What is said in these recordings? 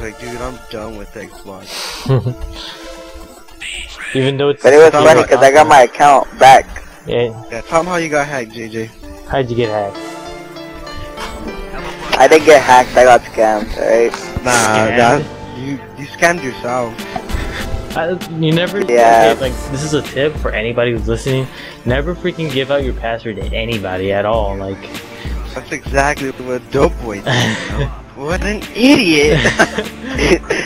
He's like, dude, I'm done with Xbox. Even though it's But it was Sounds funny because I got my account back. Yeah, Yeah, tell him how you got hacked, JJ. how'd you get hacked? I didn't get hacked. I got scammed. Alright. Nah, Scammed? that you you scammed yourself. I, you never. Yeah. okay, like this is a tip for anybody who's listening. Never freaking give out your password to anybody at all. Like, That's exactly what Dope Boy did. what an idiot!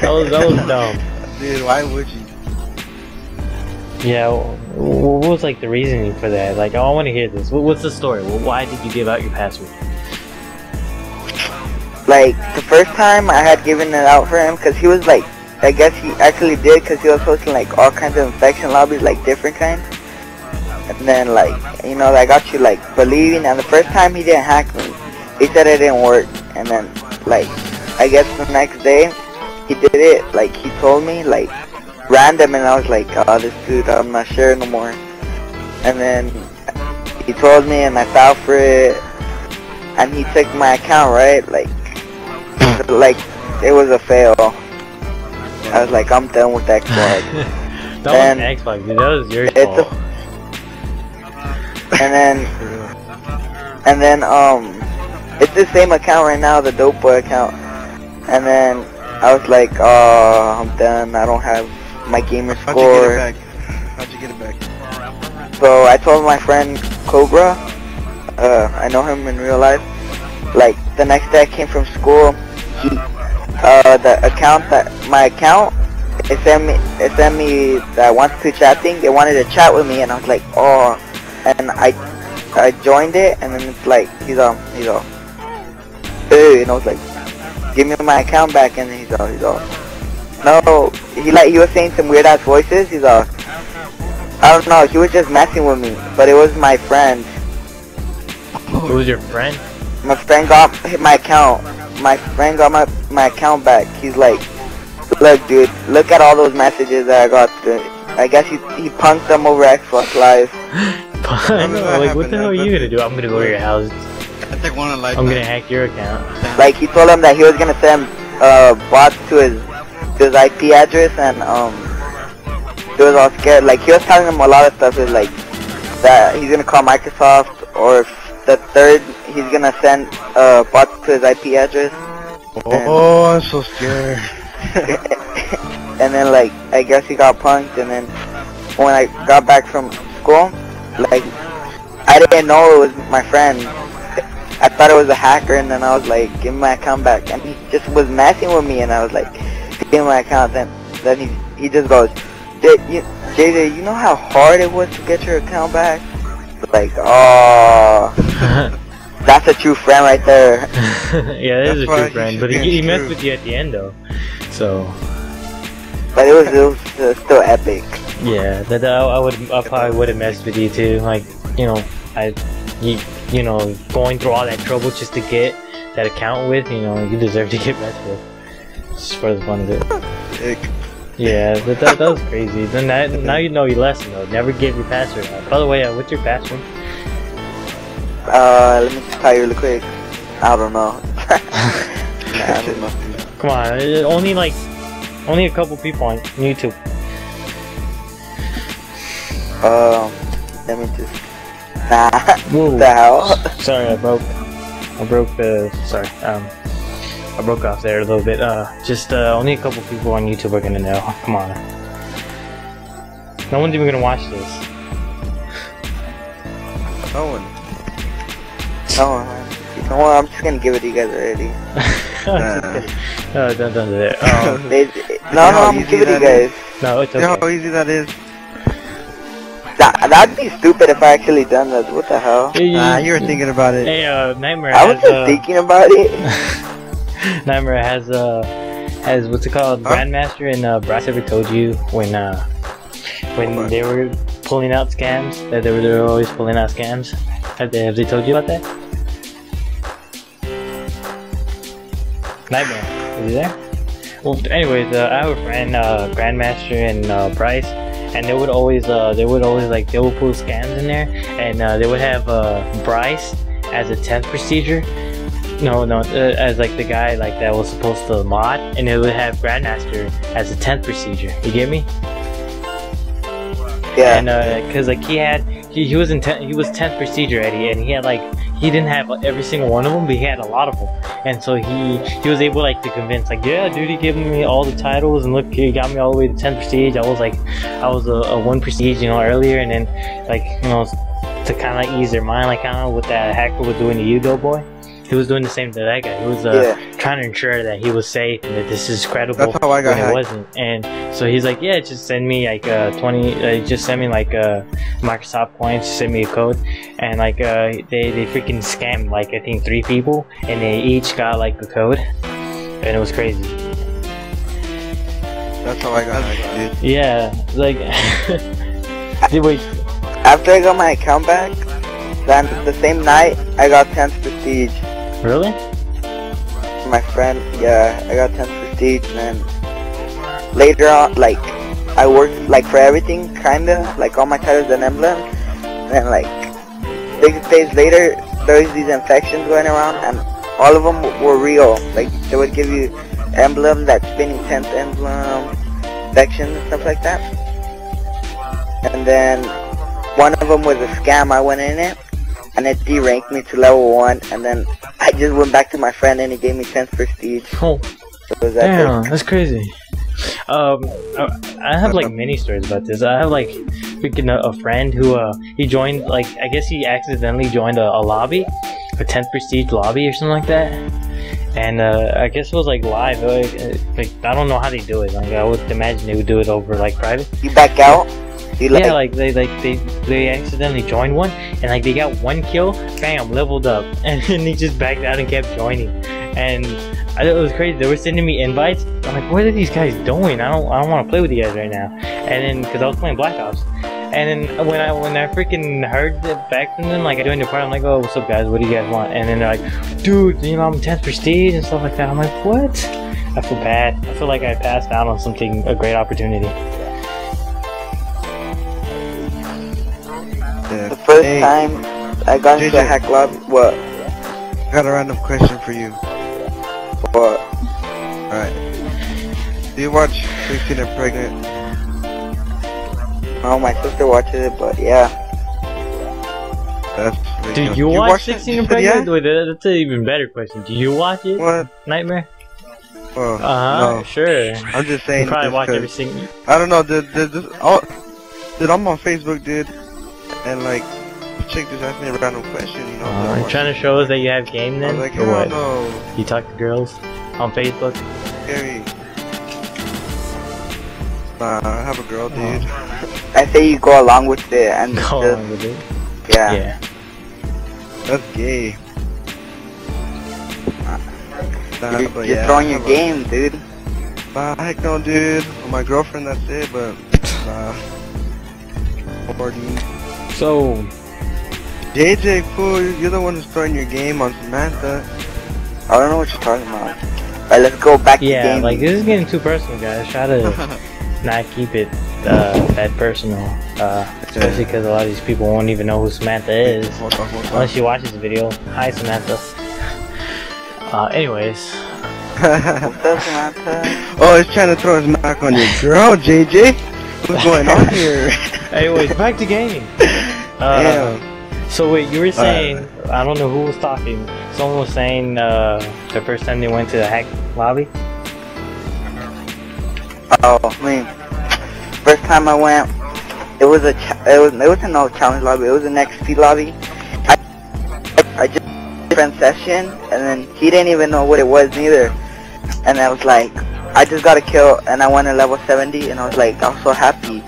that was that was dumb. Dude, why would you? Yeah. What was like the reasoning for that? Like, oh, I want to hear this. What, what's the story? Why did you give out your password? like the first time I had given it out for him because he was like, I guess he actually did because he was hosting like all kinds of infection lobbies, like different kinds. And then like, you know, I got you like believing. And the first time he didn't hack me, he said it didn't work. And then like, I guess the next day he did it. Like he told me like random, and I was like, oh, this dude, I'm not sure no more. And then he told me, and I fell for it. And he took my account, right? Like, like it was a fail. I was like, I'm done with Xbox. that And wasn't Xbox, dude. That was your it's a- fault. and then, and then, um, it's the same account right now, the Dope Boy account. And then I was like, oh, I'm done. I don't have my gamer score. How'd you get it back? How'd you get it back? So I told my friend Cobra, uh, I know him in real life. Like the next day I came from school, he, uh, the account that my account, it sent me, it sent me that wants to chat thing. They wanted to chat with me, and I was like, oh, and I, I joined it, and then it's like he's all, he's all, hey, and I was like, give me my account back, and he's all, he's all, no, he like he was saying some weird ass voices. He's all. I don't know, he was just messing with me, but it was my friend. It was your friend. My friend got hit my account. My friend got my, my account back. He's like, look dude, look at all those messages that I got. To. I guess he, he punked them over Xbox Live. I know, like, what the hell are you gonna do? I'm gonna go to your house. I think one of like I'm gonna hack your account. Like he told him that he was gonna send uh, bots to his to his IP address and um he was all scared. Like he was telling him a lot of stuff is like that he's gonna call Microsoft or the third he's gonna send uh bots to his IP address Oh, I'm so scared. and then like I guess he got punked and then when I got back from school like I didn't know it was my friend I thought it was a hacker and then I was like give me my account back. And he just was messing with me and I was like give me my account. Then then he he just goes "J- you, JJ you know how hard it was to get your account back? Like oh. That's a true friend right there. Yeah, that is a That's why true friend, but he, he messed with you at the end though. So. But it was, it was uh, still epic. Yeah, that I, I would I probably would have messed with you too. Like you know, I you you know going through all that trouble just to get that account with you know you deserve to get messed with. Just for the fun of it. Yeah, that, that, that was crazy. Then that, now you know your lesson though. Never give your password out. By the way, uh, what's your password? Uh, let me just tell you really quick. I don't know. Nah, I don't know. Come on, uh, only like only a couple people on YouTube. Um, let me just. Nah. Whoa. the hell? Sorry, I broke. I broke the. Sorry. Um, I broke off there a little bit. Uh, just uh, only a couple people on YouTube are gonna know. Come on. No one's even gonna watch this. No one. Oh, man. You know what? I'm just gonna give it to you guys already. Nah. no, don't, don't do that. Um, They, no, how no, I'm easy gonna give it to you that is? guys. no, it's You know how okay. easy that is? That, that'd be stupid if I actually done that. What the hell? Hey, Nah, you were thinking about it. Hey, uh, Nightmare I was just uh, thinking about it. Nightmare has uh has what's it called Huh? Grandmaster and uh Bryce ever told you when uh when What? they were pulling out scams that they were, they were always pulling out scams have they have they told you about that Nightmare is he there well anyways uh, I have a friend uh Grandmaster and uh Bryce and they would always uh they would always like they would pull scams in there and uh, they would have uh Bryce as a 10th prestige No, no, uh, as like the guy like that was supposed to mod, and it would have Grandmaster as a tenth prestige. You get me? Yeah. And uh, cause like he had, he, he was in ten, he was tenth prestige Eddie, and he had like he didn't have every single one of them, but he had a lot of them, and so he he was able like to convince like yeah, dude, he gave me all the titles, and look, he got me all the way to 10 prestige. I was like, I was a, a one prestige, you know, earlier, and then like you know to kind of ease their mind, like kind of what that hacker was doing to you, though, boy. He was doing the same to that guy. He was uh, Yeah. trying to ensure that he was safe and that this is credible That's how I got when it wasn't. And so he's like, yeah, just send me like uh, 20, uh, just send me like uh, Microsoft points, send me a code. And like uh, they, they freaking scammed like I think three people and they each got like a code. And it was crazy. That's how I got hacked, dude. Yeah, like, Dude, wait, After I got my account back, then the same night I got 10th prestige. Really? My friend, yeah, I got 10th prestige, and later on, like, I worked like for everything, kinda, like all my titles and emblems. And like six days later, there was these infections going around, and all of them were real. Like they would give you emblems that spinning 10th emblem, infections and stuff like that. And then one of them was a scam. I went in it, and it deranked me to level one, and then I just went back to my friend, and he gave me 10th prestige. Oh, So was that damn, that's crazy. Um, I- have like many stories about this. I have like freaking a, a friend who uh he joined like I guess he accidentally joined a, a lobby, a 10th prestige lobby or something like that. And uh, I guess it was like live. Like, like I don't know how they do it. Like I would imagine they would do it over like private. You back out. Like, yeah, like they like they they accidentally joined one and like they got one kill, bam, leveled up, and then they just backed out and kept joining. And I thought it was crazy. They were sending me invites. I'm like, what are these guys doing? I don't I don't want to play with you guys right now. And then because I was playing Black Ops. And then uh, when I when I freaking heard it back from them, like I joined the party, I'm like, oh, what's up, guys? What do you guys want? And then they're like, dude, you know, I'm 10th prestige and stuff like that. I'm like, what? I feel bad. I feel like I passed out on something, a great opportunity. First Hey, time I got into a hack lobby. What? I got a random question for you. What? Alright. Do you watch 16 and Pregnant? Oh, my sister watches it, but yeah. That's Do good. you watch watched it? 16 and Pregnant? yeah? Wait, that's an even better question. Do you watch it? What? Nightmare? Oh, Uh huh. no. Sure. I'm just You saying. probably just watch 'cause- every single. I don't know, dude. dude, this, oh, dude, I'm on Facebook, dude, and like, the chick just asked me a random question, you know. Uh, so I you trying to show us that you have game I then, was like, or what? no, You talk to girls on Facebook? Gary. Nah, I have a girl, dude. I say you go along with it and Go just, along with it. yeah. Yeah. That's gay. Nah, You're, you're yeah, throwing your have a- game, dude. Nah, heck no, dude. With my girlfriend, that's it, but nah. Forty. So, JJ, fool, you're the one who's throwing your game on Samantha. I don't know what you're talking about. Alright, let's go back to yeah, gaming. like this is getting too personal, guys. Try to not keep it uh, that personal, uh, especially because a lot of these people won't even know who Samantha is. Hold on, hold on. Unless you watch this video. Hi, Samantha. Uh, anyways, What's up, Samantha? oh, he's trying to throw his back on your girl, JJ. What's going on here? anyways, back to gaming. Uh, Damn. So wait, you were saying I don't know who was talking. Someone was saying uh, the first time they went to the hack lobby. Oh, I mean, first time I went, it was a, it was, it wasn't no challenge lobby, it was an XP lobby. I, I just different session, and then he didn't even know what it was neither. And I was like, I just got a kill, and I went to level 70, and I was like, I was so happy.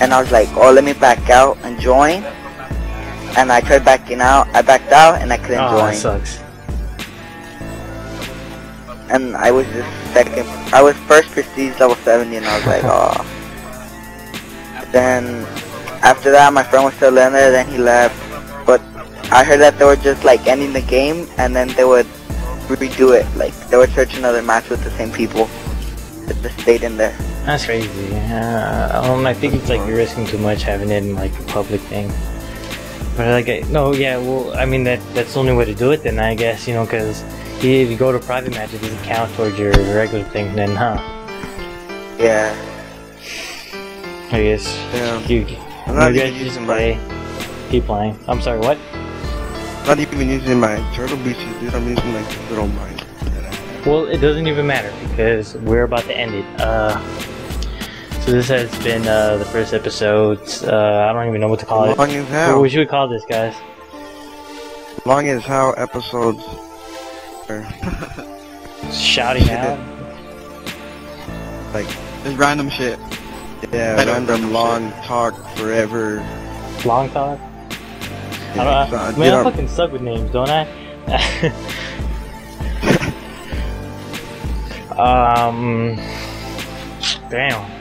And I was like, oh, let me back out and join. And I tried backing out, I backed out, and I couldn't Oh, that join. sucks. and I was just second. I was first prestige level 70, and I was like, oh. Then after that, my friend was still in there. Then he left, but I heard that they were just like ending the game, and then they would redo it. Like they would search another match with the same people that just stayed in there. That's crazy. Uh, um, I think it's like you're risking too much having it in like a public thing. But like, I- no, yeah, well, I mean that that's the only way to do it then, I guess, you know, because if you go to private match, it doesn't count towards your regular thing, then, huh? Yeah. I guess Yeah. you, I'm not even using play, keep playing. I'm sorry, what? Not even using my turtle beaches, dude. I'm using like little mine. that I have. Well, it doesn't even matter because we're about to end it. Uh, so this has been uh, the first episode. Uh, I don't even know what to call it. Long as What, what should we call this, guys? Long as how episodes. Are. Shouting Shit. out. like Just random shit. yeah, I random know long talk forever. Long talk. Yeah, I so, don't, dude, man, I I'm- fucking suck with names, don't I? um, damn.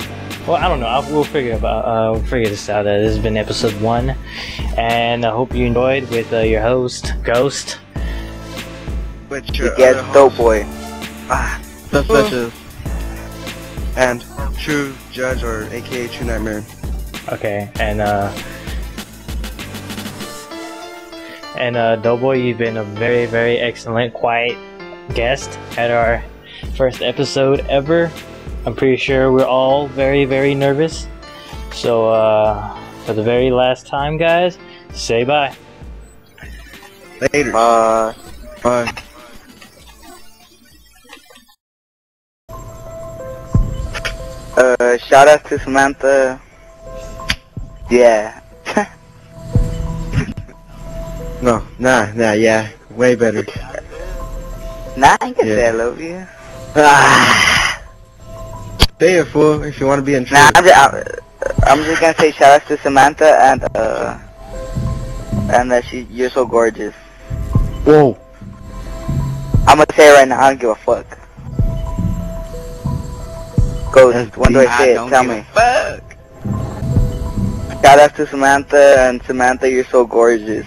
Well, I don't know. I'll, we'll figure about. Uh, we'll figure this out. Uh, this has been episode one, and I hope you enjoyed with uh, your host Ghost. But You your get other dope host boy. Ah, Suspicious. and True Judge or AKA True Nightmare. Okay, and uh, and uh, Dope Boy, you've been a very, very excellent, quiet guest at our first episode ever. I'm pretty sure we're all very, very nervous. So, uh, for the very last time, guys, say bye. Later. Uh, Bye. uh, shout out to Samantha. Yeah. No, nah, nah, yeah, way better. nah, I can say Yeah. I love you. Ah. Say it, fool, if you want to be in Nah. I'm just, I'm just gonna say shout out to Samantha and, uh, and that she, you're so gorgeous. Whoa. I'm gonna say it right now, I don't give a fuck. Ghost, That's when do I I say it? don't Tell give a me. Fuck. Shout out to Samantha and Samantha, you're so gorgeous.